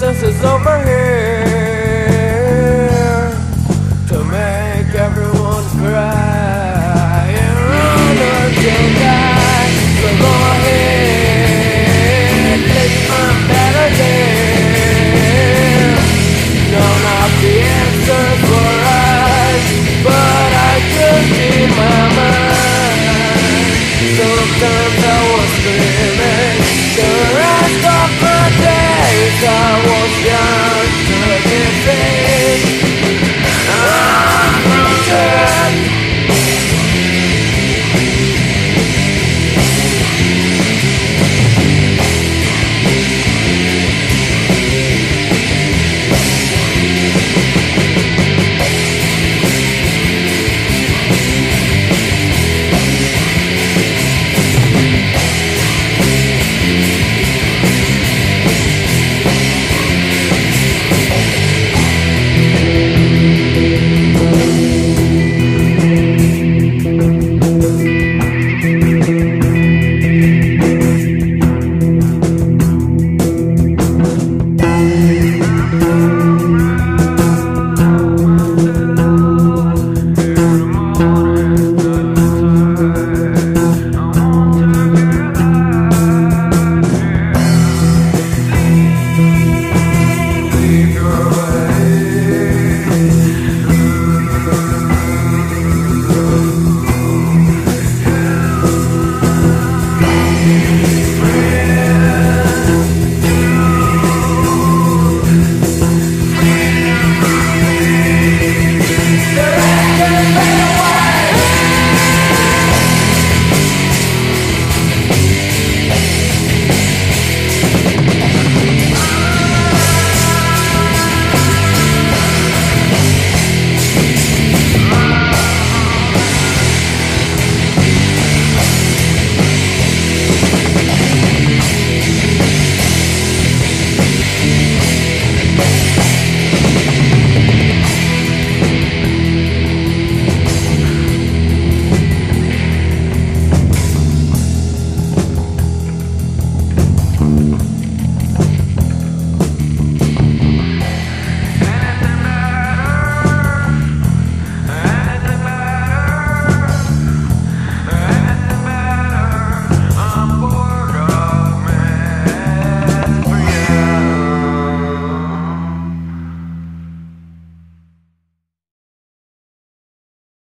this is over here.